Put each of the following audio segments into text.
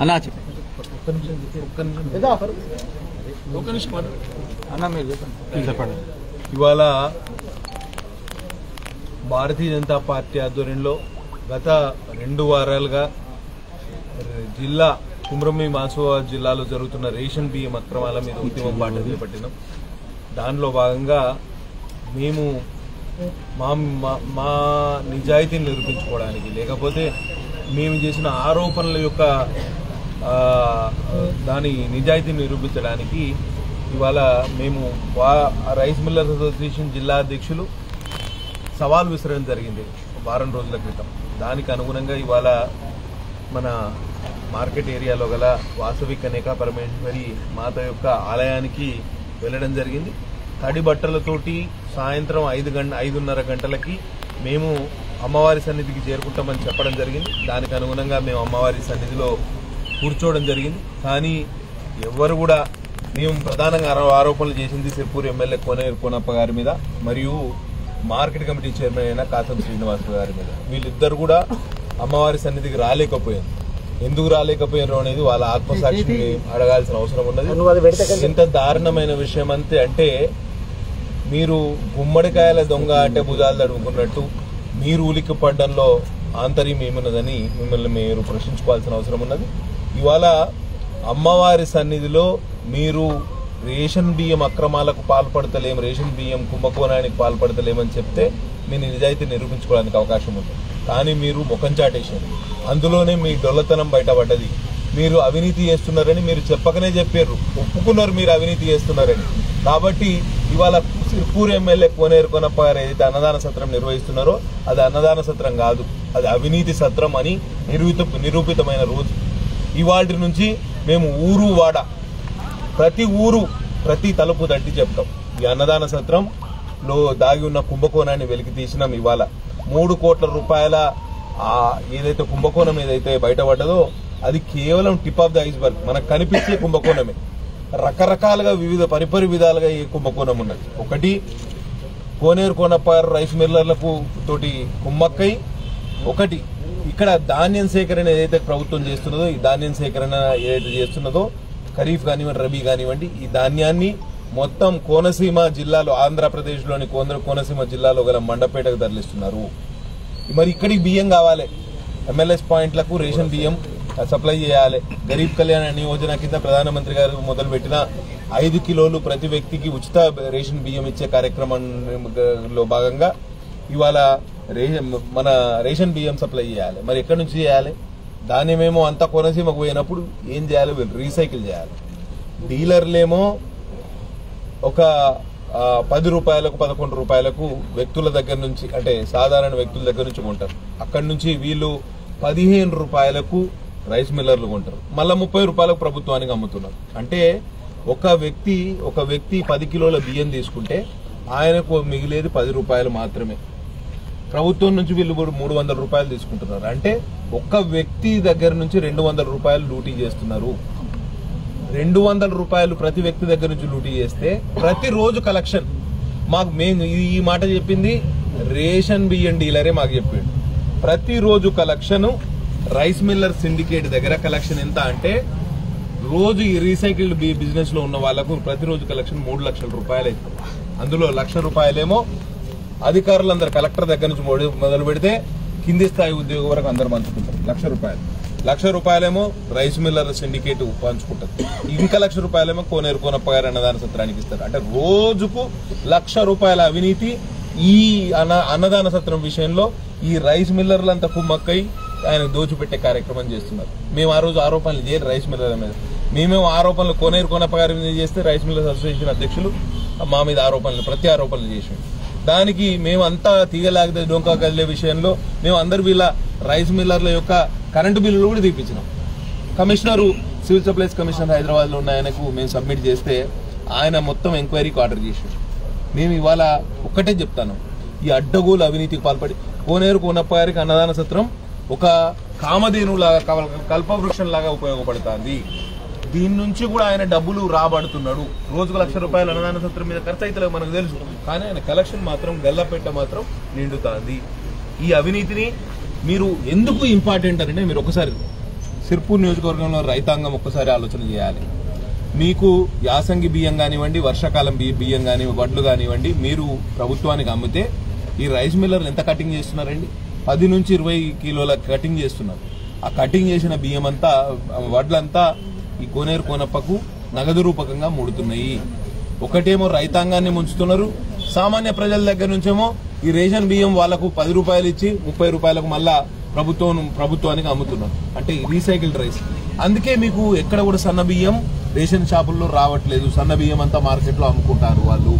అన్నా చెప్పండి. చెప్పండి. ఇవాళ భారతీయ జనతా పార్టీ ఆధ్వర్యంలో గత రెండు వారాలుగా జిల్లా కుమ్రమి మాసోవాబాద్ జిల్లాలో జరుగుతున్న రేషన్ బియ్యం అక్రమాల మీద ఉద్యమం బాట చేపట్టినాం. దానిలో భాగంగా మేము మా మా- మా నిజాయితీని నిరూపించుకోవడానికి లేకపోతే మేము చేసిన ఆరోపణల యొక్క దాని నిజాయితీని నిరూపించడానికి ఇవాళ మేము వా రైస్ మిల్లర్స్ అసోసియేషన్ జిల్లా అధ్యక్షులు సవాల్ విసరడం జరిగింది వారం రోజుల క్రితం. దానికి అనుగుణంగా ఇవాళ మన మార్కెట్ ఏరియాలో గల వాసవి కనేకా పరమేశ్వరి మాత యొక్క ఆలయానికి వెళ్ళడం జరిగింది. తడి బట్టలతోటి సాయంత్రం ఐదు గంట ఐదున్నర గంటలకి మేము అమ్మవారి సన్నిధికి చేరుకుంటామని చెప్పడం జరిగింది. దానికి అనుగుణంగా మేము అమ్మవారి సన్నిధిలో కూర్చోవడం జరిగింది. కానీ ఎవ్వరు కూడా మేము ప్రధానంగా ఆరో- ఆరోపణలు చేసింది సిర్పూర్ ఎమ్మెల్యే కోనేరు కోనప్ప గారి మీద మరియు మార్కెట్ కమిటీ చైర్మన్ అయిన కాసం శ్రీనివాస్ గారి మీద. వీళ్ళిద్దరు కూడా అమ్మవారి సన్నిధికి రాలేకపోయారు. ఎందుకు రాలేకపోయారు అనేది వాళ్ళ ఆత్మసాక్షిని అడగాల్సిన అవసరం ఉన్నది. ఎంత దారుణమైన విషయం అంతే అంటే మీరు గుమ్మడికాయల దొంగ అంటే భుజాలు తడుముకున్నట్టు మీరు ఉలికి పడ్డంలో ఆంతర్యం ఏమున్నదని మిమ్మల్ని మీరు ప్రశ్నించుకోవాల్సిన అవసరం ఉన్నది. ఇవాళ అమ్మవారి సన్నిధిలో మీరు రేషన్ బియ్యం అక్రమాలకు పాల్పడతలేం రేషన్ బియ్యం కుంభకోణానికి పాల్పడతలేమని చెప్తే మీ నిజాయితీ నిరూపించుకోవడానికి అవకాశం ఉంది. కానీ మీరు ముఖం చాటేశారు. అందులోనే మీ డొల్లతనం బయటపడ్డది. మీరు అవినీతి చేస్తున్నారని మీరు చెప్పకనే చెప్పారు. ఒప్పుకున్నారు మీరు అవినీతి చేస్తున్నారని. కాబట్టి ఇవాళ పూర్ ఎమ్మెల్యే కోనేరు కొనప్ప గారు ఏదైతే అన్నదాన సత్రం నిర్వహిస్తున్నారో అది అన్నదాన సత్రం కాదు. అది అవినీతి సత్రం అని నిరూపిత నిరూపితమైన రోజు. ఇవాటి నుంచి మేము ఊరు వాడ ప్రతి ఊరు ప్రతి తలుపు తట్టి చెప్తాం. ఈ అన్నదాన సత్రంలో దాగి ఉన్న కుంభకోణాన్ని వెలికి తీసినాం ఇవాళ. మూడు కోట్ల రూపాయల ఏదైతే కుంభకోణం ఏదైతే బయటపడ్డదో అది కేవలం టిప్ ఆఫ్ ద ఐస్బర్గ్. మనకు కనిపించే కుంభకోణమే. రకరకాలుగా వివిధ పరిపరి విధాలుగా ఈ కుంభకోణం ఉన్నది. ఒకటి కోనేరు కోనప్పారు రైస్ మిల్లర్లకు తోటి కుమ్మక్కై. ఒకటి ఇక్కడ ధాన్యం సేకరణ ఏదైతే ప్రభుత్వం చేస్తున్నదో ఈ ధాన్యం సేకరణ ఏదైతే చేస్తున్నదో ఖరీఫ్ కానివ్వండి రబీ కానివ్వండి ఈ ధాన్యాన్ని మొత్తం కోనసీమ జిల్లాలో ఆంధ్రప్రదేశ్లోని కోంద్ర కోనసీమ జిల్లాలో గల మండపేటకు తరలిస్తున్నారు. మరి ఇక్కడికి బియ్యం కావాలి. ఎంఎల్ఎస్ పాయింట్లకు రేషన్ బియ్యం సప్లై చేయాలి. గరీబ్ కళ్యాణ్ అనే యోజన కింద ప్రధానమంత్రి గారు మొదలుపెట్టిన ఐదు కిలోలు ప్రతి వ్యక్తికి ఉచిత రేషన్ బియ్యం ఇచ్చే కార్యక్రమంలో భాగంగా ఇవాళ రేషన్ మన రేషన్ బియ్యం సప్లై చేయాలి. మరి ఎక్కడి నుంచి చేయాలి? ధాన్యమేమో అంతా కొనసీమకు పోయినప్పుడు ఏం చేయాలి? వీళ్ళు రీసైకిల్ చేయాలి. డీలర్లేమో ఒక పది రూపాయలకు పదకొండు రూపాయలకు వ్యక్తుల దగ్గర నుంచి అంటే సాధారణ వ్యక్తుల దగ్గర నుంచి కొంటారు. అక్కడి నుంచి వీళ్ళు పదిహేను రూపాయలకు రైస్ మిల్లర్లు కొంటారు. మళ్ళీ ముప్పై రూపాయలకు ప్రభుత్వానికి అమ్ముతున్నారు. అంటే ఒక వ్యక్తి ఒక వ్యక్తి పది కిలోల బియ్యం తీసుకుంటే ఆయనకు మిగిలేది పది రూపాయలు మాత్రమే. ప్రభుత్వం నుంచి వీళ్ళు కూడా మూడు వందల రూపాయలు తీసుకుంటున్నారు. అంటే ఒక్క వ్యక్తి దగ్గర నుంచి రెండు వందల రూపాయలు లూటీ చేస్తున్నారు. రెండు వందల రూపాయలు ప్రతి వ్యక్తి దగ్గర నుంచి లూటీ చేస్తే ప్రతిరోజు కలెక్షన్. మాకు మేము ఈ- ఈ మాట చెప్పింది రేషన్ బియ్యం డీలరే మాకు చెప్పాడు. ప్రతిరోజు కలెక్షన్ రైస్ మిల్లర్ సిండికేట్ దగ్గర కలెక్షన్ ఎంత అంటే రోజు ఈ రీసైకిల్డ్ బి బిజినెస్లో ఉన్న వాళ్ళకు ప్రతిరోజు కలెక్షన్ మూడు లక్షల రూపాయలు. అందులో లక్ష రూపాయలేమో అధికారులందరూ కలెక్టర్ దగ్గర నుంచి మొదలు- పెడితే కింది స్థాయి ఉద్యోగం వరకు అందరు పంచుకుంటారు లక్ష రూపాయలు. లక్ష రూపాయలేమో రైస్ మిల్లర్ సిండికేట్ పంచుకుంటారు ఇంకా లక్ష రూపాయలేమో కోనేరు కోనప్పగారు అన్నదాన సత్రానికి ఇస్తారు. అంటే రోజుకు లక్ష రూపాయల అవినీతి ఈ అన్నదాన సత్రం విషయంలో ఈ రైస్ మిల్లర్లంతా కుమ్మక్కై ఆయన దోచిపెట్టే కార్యక్రమం చేస్తున్నారు. మేము ఆ రోజు ఆరోపణలు చేయరు రైస్ మిల్లర్ల మీద. మేమేమో ఆరోపణలు కోనేరు కోనప్పగారి మీద చేస్తే రైస్ మిల్లర్స్ అసోసియేషన్ అధ్యక్షులు మా మీద ఆరోపణలు ప్రతి ఆరోపణలు చేసాం దానికి మేమంతా అంతా తీగలాగితే డొంకా కదిలే విషయంలో మేము అందరు వీళ్ళ రైస్ మిల్లర్ల యొక్క కరెంటు బిల్లులు కూడా తీపించినాం కమిషనరు సివిల్ సప్లైస్ కమిషనర్ హైదరాబాద్లో ఉన్న ఆయనకు మేము సబ్మిట్ చేస్తే ఆయన మొత్తం ఎంక్వైరీకి ఆర్డర్ చేసాడు మేము ఇవాళ ఒక్కటే చెప్తాను. ఈ అడ్డగోలు అవినీతికి పాల్పడి కోనేరు కోనప్ప గారికి అన్నదాన సత్రం ఒక కామధేనులాగా లాగా కల్పవృక్షం ఉపయోగపడుతుంది. దీని నుంచి కూడా ఆయన డబ్బులు రాబడుతున్నాడు. రోజుకు లక్ష రూపాయలు అన్నదాన సత్రం మీద ఖర్చు అయితే మనకు తెలుసు. కానీ ఆయన కలెక్షన్ మాత్రం గల్లపెట్ట మాత్రం నిండుతుంది. ఈ అవినీతిని మీరు ఎందుకు ఇంపార్టెంట్ అంటే మీరు ఒకసారి సిర్పూర్ నియోజకవర్గంలో రైతాంగం ఒక్కసారి ఆలోచన చేయాలి. మీకు యాసంగి బియ్యం కానివ్వండి వర్షాకాలం బియ్య- బియ్యం కానివ్వండి వడ్లు కానివ్వండి మీరు ప్రభుత్వానికి అమ్మితే ఈ రైస్ మిల్లర్లు ఎంత కటింగ్ చేస్తున్నారండి? పది నుంచి ఇరవై కిలోల కటింగ్ చేస్తున్నారు. ఆ కటింగ్ చేసిన బియ్యం అంతా వడ్లంతా ఈ కోనేరు కోనప్పకు నగదు రూపకంగా ముడుతున్నాయి. ఒకటేమో రైతాంగాన్ని ముంచుతున్నారు. సామాన్య ప్రజల దగ్గర నుంచేమో ఈ రేషన్ బియ్యం వాళ్ళకు పది రూపాయలు ఇచ్చి ముప్పై రూపాయలకు మళ్ళా ప్రభుత్వం ప్రభుత్వానికి అమ్ముతున్నారు. అంటే రీసైకిల్డ్ రైస్. అందుకే మీకు ఎక్కడ కూడా సన్న బియ్యం రేషన్ షాపుల్లో రావట్లేదు. సన్న బియ్యం అంతా మార్కెట్లో అమ్ముకుంటారు వాళ్ళు.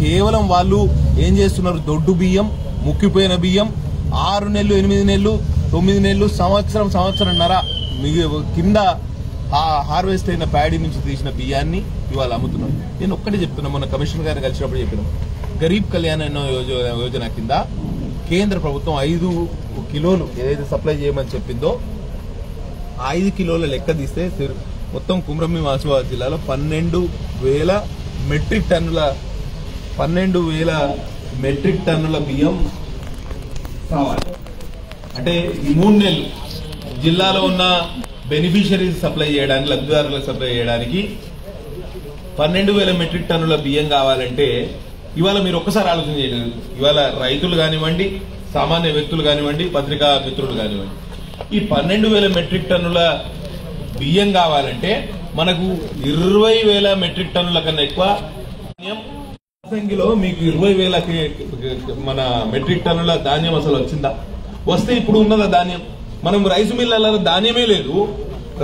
కేవలం వాళ్ళు ఏం చేస్తున్నారు? దొడ్డు బియ్యం ముక్కిపోయిన బియ్యం ఆరు నెలలు ఎనిమిది నెలలు తొమ్మిది నెలలు సంవత్సరం సంవత్సరంన్నర మిగి కింద హార్వెస్ట్ అయిన ప్యాడీ నుంచి తీసిన బియ్యాన్ని ఇవాళ అమ్ముతున్నాం. నేను ఒక్కటే చెప్తున్నా మొన్న కమిషనర్ గారిని కలిసినప్పుడు చెప్పిన. గరీబ్ కళ్యాణ్ అన్న యోజన కింద కేంద్ర ప్రభుత్వం ఐదు కిలోలు ఏదైతే సప్లై చేయమని చెప్పిందో ఐదు కిలోల లెక్క తీస్తే మొత్తం కుమ్రమి మాసిబాద్ జిల్లాలో పన్నెండు వేల మెట్రిక్ టన్నుల పన్నెండు వేల మెట్రిక్ టన్నుల బియ్యం కావాలి. అంటే ఈ మూడు నెలలు జిల్లాలో ఉన్న బెనిఫిషరీస్ సప్లై చేయడానికి లబ్ధిదారులకు సప్లై చేయడానికి పన్నెండు వేల మెట్రిక్ టన్నుల బియ్యం కావాలంటే ఇవాళ మీరు ఒక్కసారి ఆలోచన చేయలేదు ఇవాళ రైతులు కానివ్వండి సామాన్య వ్యక్తులు కానివ్వండి పత్రికా మిత్రులు కానివ్వండి. ఈ పన్నెండు వేల మెట్రిక్ టన్నుల బియ్యం కావాలంటే మనకు ఇరవై వేల మెట్రిక్ టన్నుల కన్నా ఎక్కువ సంఖ్యలో మీకు ఇరవై వేల మన మెట్రిక్ టన్నుల ధాన్యం అసలు వచ్చిందా? వస్తే ఇప్పుడు ఉన్నదా ధాన్యం? మనం రైస్ మిల్లలో ధాన్యమే లేదు.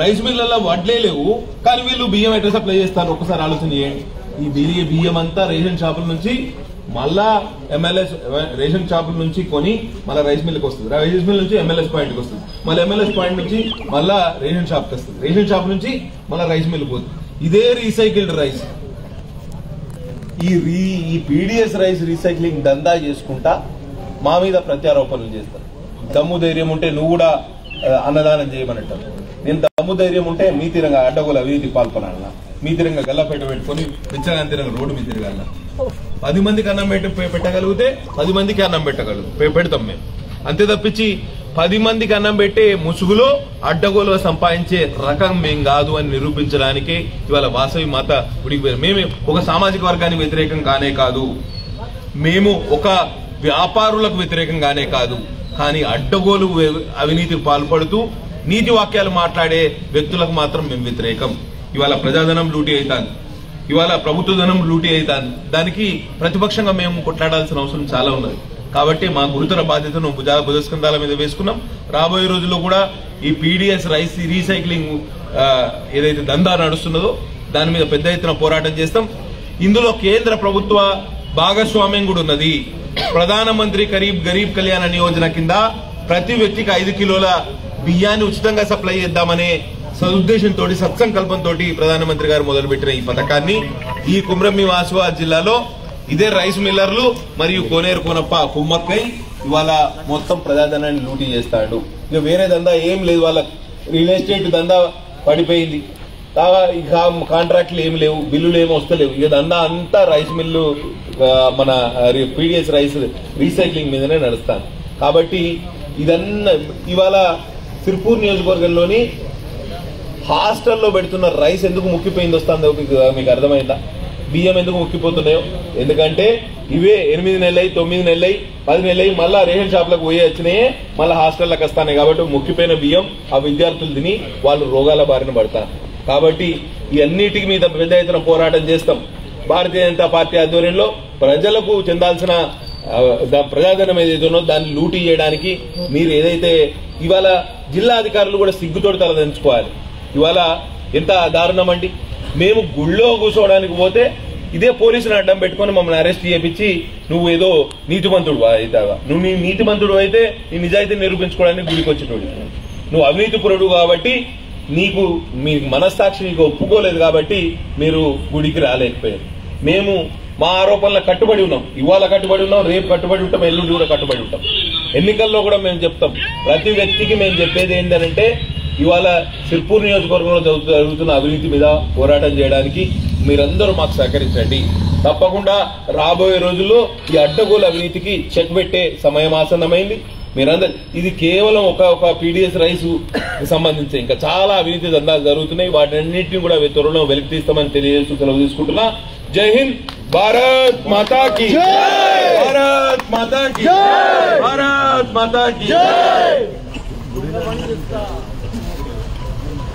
రైస్ మిల్లలో వడ్లే లేవు. కానీ వీళ్ళు బియ్యం ఎట్లా సప్లై చేస్తారు? ఒకసారి ఆలోచన చేయండి. ఈ బియ్య బియ్యం అంతా రేషన్ షాపుల నుంచి మళ్ళా ఎమ్మెల్యేస్ రేషన్ షాపుల నుంచి కొని మళ్ళీ రైస్ మిల్కి వస్తుంది. రైస్ మిల్ నుంచి ఎమ్మెల్యేస్ పాయింట్కి వస్తుంది. మళ్ళీ ఎమ్మెల్యేస్ పాయింట్ నుంచి మళ్ళా రేషన్ షాప్కి వస్తుంది. రేషన్ షాప్ నుంచి మళ్ళీ రైస్ మిల్కి పోతుంది. ఇదే రీసైకిల్డ్ రైస్ ఈ రీ ఈ పీడిఎస్ రైస్ రీసైక్లింగ్ దందా చేసుకుంటా మా మీద ప్రత్యారోపణలు చేస్తారు. దమ్ము ధైర్యం ఉంటే నువ్వు కూడా అన్నదానం చేయమనంటారు. నేను దమ్ము ధైర్యం ఉంటే మీ తిరంగా అడ్డగోలు అవినీతి పాల్పడాలన్నా మీ తిరంగా గల్లపేట పెట్టుకొని పిచ్చగాని తిరంగా రోడ్డు మీద తిరగాల పది మందికి అన్నం పెట్టి పెట్టగలిగితే పది మందికి అన్నం పెట్టగలుగు పెడతాం మేము. అంతే తప్పించి పది మందికి అన్నం పెట్టే ముసుగులో అడ్డగోలు సంపాదించే రకం మేం కాదు అని నిరూపించడానికి ఇవాళ వాసవి మాత గుడికి పోయారు మేము ఒక సామాజిక వర్గానికి వ్యతిరేకం కానే కాదు. మేము ఒక వ్యాపారులకు వ్యతిరేకంగానే కాదు. కానీ అడ్డగోలు అవినీతికి పాల్పడుతూ నీతి వాక్యాలు మాట్లాడే వ్యక్తులకు మాత్రం మేము వ్యతిరేకం. ఇవాళ ప్రజాధనం లూటీ అవుతాను ఇవాళ ప్రభుత్వ ధనం లూటీ అవుతాను దానికి ప్రతిపక్షంగా మేము కొట్లాడాల్సిన అవసరం చాలా ఉన్నది. కాబట్టి మా గురుతర బాధ్యతను భుజా భుజస్కంధాల మీద వేసుకున్నాం. రాబోయే రోజుల్లో కూడా ఈ పీడిఎస్ రైస్ రీసైక్లింగ్ ఏదైతే దందా నడుస్తున్నదో దాని మీద పెద్ద ఎత్తున పోరాటం చేస్తాం. ఇందులో కేంద్ర ప్రభుత్వ భాగస్వామ్యం కూడా ఉన్నది. ప్రధానమంత్రి గరీబ్ గరీబ్ కళ్యాణ నియోజన యోజన కింద ప్రతి వ్యక్తికి ఐదు కిలోల బియ్యాన్ని ఉచితంగా సప్లై చేద్దామనే సదుద్దేశంతో సత్సంకల్పంతో ప్రధానమంత్రి గారు మొదలుపెట్టిన ఈ పథకాన్ని ఈ కుమ్రమ్మి వాసువాద్ జిల్లాలో ఇదే రైస్ మిల్లర్లు మరియు కోనేరు కోనప్ప కుమ్మక్కై ఇవాళ మొత్తం ప్రజాధనాన్ని లూటీ చేస్తాడు. ఇక వేరే దందా ఏం లేదు వాళ్ళ రియల్ ఎస్టేట్ దందా పడిపోయింది. ఇక కాంట్రాక్ట్లు ఏమి లేవు బిల్లులు ఏమి వస్తలేవు. ఇక దందా అంతా రైస్ మిల్లు మన పీడిఎస్ రైస్ రీసైక్లింగ్ మీదనే నడుస్తాను కాబట్టి ఇదన్నా ఇవాళ సిర్పూర్ నియోజకవర్గంలోని హాస్టల్లో పెడుతున్న రైస్ ఎందుకు ముక్కిపోయింది వస్తుందో మీకు మీకు అర్థమైందా? బియ్యం ఎందుకు ముక్కిపోతున్నాయో ఎందుకంటే ఇవే ఎనిమిది నెలలై తొమ్మిది నెలలై పది నెలలై మళ్ళా రేషన్ షాప్లకు పోయి వచ్చినాయే మళ్ళీ హాస్టల్లకు వస్తాయి కాబట్టి ముక్కిపోయిన బియ్యం ఆ విద్యార్థులు తిని వాళ్ళు రోగాల బారిన పడతారు. కాబట్టి ఈ అన్నిటికి మీద పెద్ద ఎత్తున పోరాటం చేస్తాం. భారతీయ జనతా పార్టీ ఆధ్వర్యంలో ప్రజలకు చెందాల్సిన దా- ప్రజాధనం ఏదైతే ఉన్నో దాన్ని లూటీ చేయడానికి మీరు ఏదైతే ఇవాళ జిల్లా అధికారులు కూడా సిగ్గుతోటి తలదించుకోవాలి. ఇవాళ ఎంత దారుణం అండి? మేము గుళ్ళో కూర్చోవడానికి పోతే ఇదే పోలీసుని అడ్డం పెట్టుకొని మమ్మల్ని అరెస్ట్ చేయించి నువ్వు ఏదో నీతిమంతుడు అవుతావా నువ్వు నీ నీతిమంతుడు అయితే నీ నిజాయితీ నిరూపించుకోవడానికి గుడికి వచ్చేటోడు నువ్వు అవినీతిపరుడు కాబట్టి నీకు మీ మనస్సాక్షి నీకు ఒప్పుకోలేదు కాబట్టి మీరు గుడికి రాలేకపోయారు. మేము మా ఆరోపణలు కట్టుబడి ఉన్నాం. ఇవాళ కట్టుబడి ఉన్నాం రేపు కట్టుబడి ఉంటాం ఎల్లుండి కూడా కట్టుబడి ఉంటాం. ఎన్నికల్లో కూడా మేము చెప్తాం. ప్రతి వ్యక్తికి మేము చెప్పేది ఏంటంటే ఇవాళ సిర్పూర్ నియోజకవర్గంలో జరుగుతు- జరుగుతున్న అవినీతి మీద పోరాటం చేయడానికి మీరందరూ మాకు సహకరించండి. తప్పకుండా రాబోయే రోజుల్లో ఈ అడ్డగోలు అవినీతికి చెక్ పెట్టే సమయం ఆసన్నమైంది. మీరందరూ ఇది కేవలం ఒక ఒక పీడిఎస్ రైస్ సంబంధించి ఇంకా చాలా అవినీతి దందాలు జరుగుతున్నాయి. వాటన్నిటిని కూడా త్వరలో వెలికి తీస్తామని తెలియజేస్తూ సెలవు తీసుకుంటున్నా. జై హింద్ భారత్ మాతా కి భారత్ మాతా కి భారత్ మాతా కి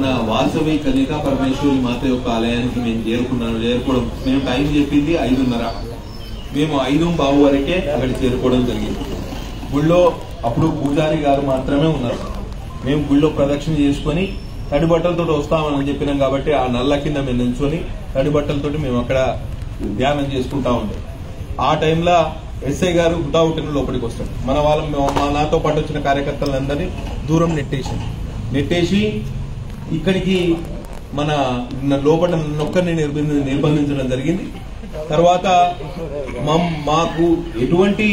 మన వాసవి కన్యకా పరమేశ్వరి మాత యొక్క ఆలయానికి మేము చేరుకున్నాను చేరుకోవడం. మేము టైం చెప్పింది ఐదున్నర. మేము ఐదు బావు వరకే అక్కడ చేరుకోవడం జరిగింది. గుళ్ళో అప్పుడు పూజారి గారు మాత్రమే ఉన్నారు. మేము గుళ్ళో ప్రదక్షిణ చేసుకొని తడి బట్టలతో వస్తామని చెప్పినాం కాబట్టి ఆ నల్ల కింద మేము నిల్చొని తడి బట్టలతోటి మేము అక్కడ ధ్యానం చేసుకుంటా ఉంటాం ఆ టైంలో ఎస్ఐ గారు హుటాహుటిన లోపలికి వస్తాడు మన వాళ్ళ మా నాతో పాటు వచ్చిన కార్యకర్తలందరినీ దూరం నెట్టేసి నెట్టేసి ఇక్కడికి మన లోపల నొక్కరిని నిర్బంధ- నిర్బంధించడం జరిగింది. తర్వాత మాకు ఎటువంటి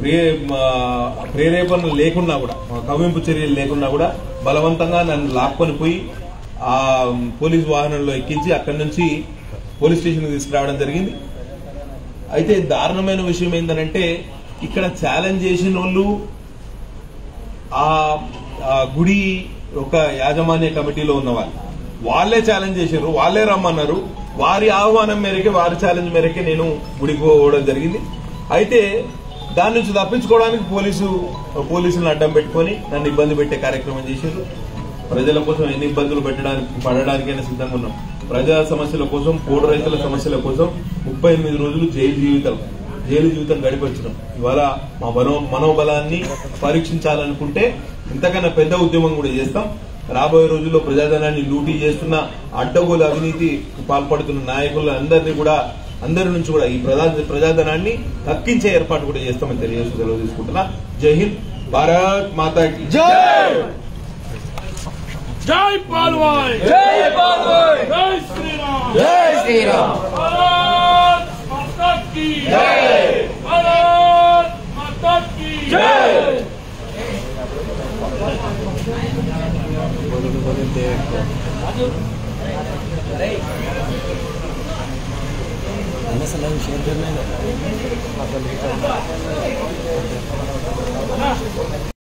ప్రే మా- ప్రేరేపణ లేకున్నా కూడా కవింపు చర్యలు లేకున్నా కూడా బలవంతంగా నన్ను లాక్కొని పోయి ఆ పోలీస్ వాహనంలో ఎక్కించి అక్కడి నుంచి పోలీస్ స్టేషన్కి తీసుకురావడం జరిగింది. అయితే దారుణమైన విషయం ఏంటంటే ఇక్కడ ఛాలెంజ్ చేసిన వాళ్ళు ఆ గుడి ఒక యాజమాన్య కమిటీలో ఉన్న వాళ్ళు. వాళ్ళే ఛాలెంజ్ చేశారు వాళ్ళే రమ్మన్నారు. వారి ఆహ్వానం మేరకే వారి ఛాలెంజ్ మేరకే నేను గుడికి పోవడం జరిగింది. అయితే దాని నుంచి తప్పించుకోవడానికి పోలీసు పోలీసులను అడ్డం పెట్టుకొని నన్ను ఇబ్బంది పెట్టే కార్యక్రమం చేశారు. ప్రజల కోసం ఎన్ని ఇబ్బందులు పెట్టడానికి పడడానికైనా సిద్ధంగా ఉన్నాం. ప్రజా సమస్యల కోసం పోడు రైతుల సమస్యల కోసం ముప్పై ఎనిమిది రోజులు జైలు జీవితం జైలు జీవితం గడిపొచ్చినాం. ఇవాళ మా మనో మనోబలాన్ని పరీక్షించాలనుకుంటే ఇంతకన్నా పెద్ద ఉద్యమం కూడా చేస్తాం. రాబోయే రోజుల్లో ప్రజాధనాన్ని లూటీ చేస్తున్న అడ్డగోలు అవినీతి పాల్పడుతున్న నాయకులు అందరినీ కూడా అందరి నుంచి కూడా ఈ ప్రజా ప్రజాధనాన్ని తక్కించే ఏర్పాటు కూడా చేస్తామని తెలియజేస్తూ సెలవు తీసుకుంటున్నా. జై హింద్ భారత్ మాతాకి జై! పాల్వాయ్! జై పాల్వాయ్! జై శ్రీరామ్! జై శ్రీరామ్! భారత్ మాతా జై! देखो। हमें सलाह शेयर करना है।